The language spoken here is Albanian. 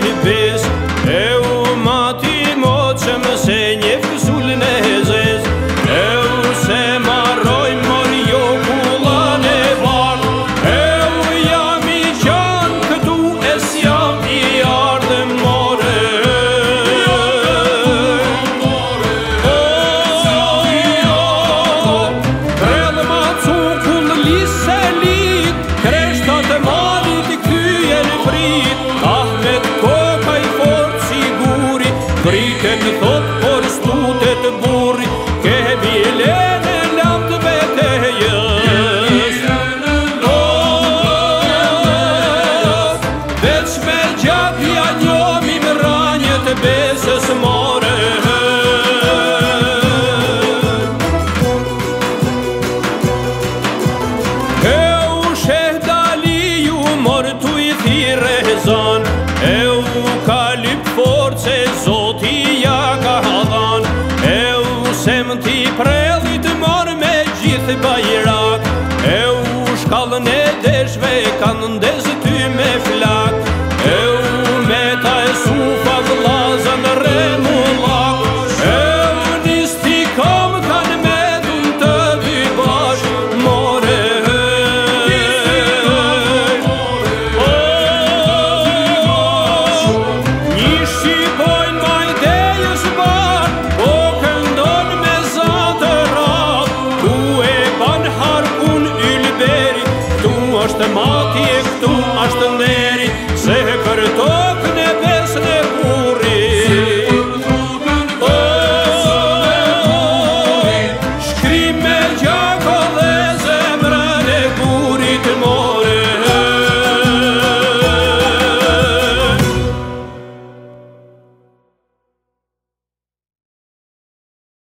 PRB në thot për stute të burri Kemi e le në lamë të bete jës Vecë me gjatë janë njëmi më ranjët e besës më gjithë i bajirak E u shkallën e deshve, kanë ndezë ty matematiek toe.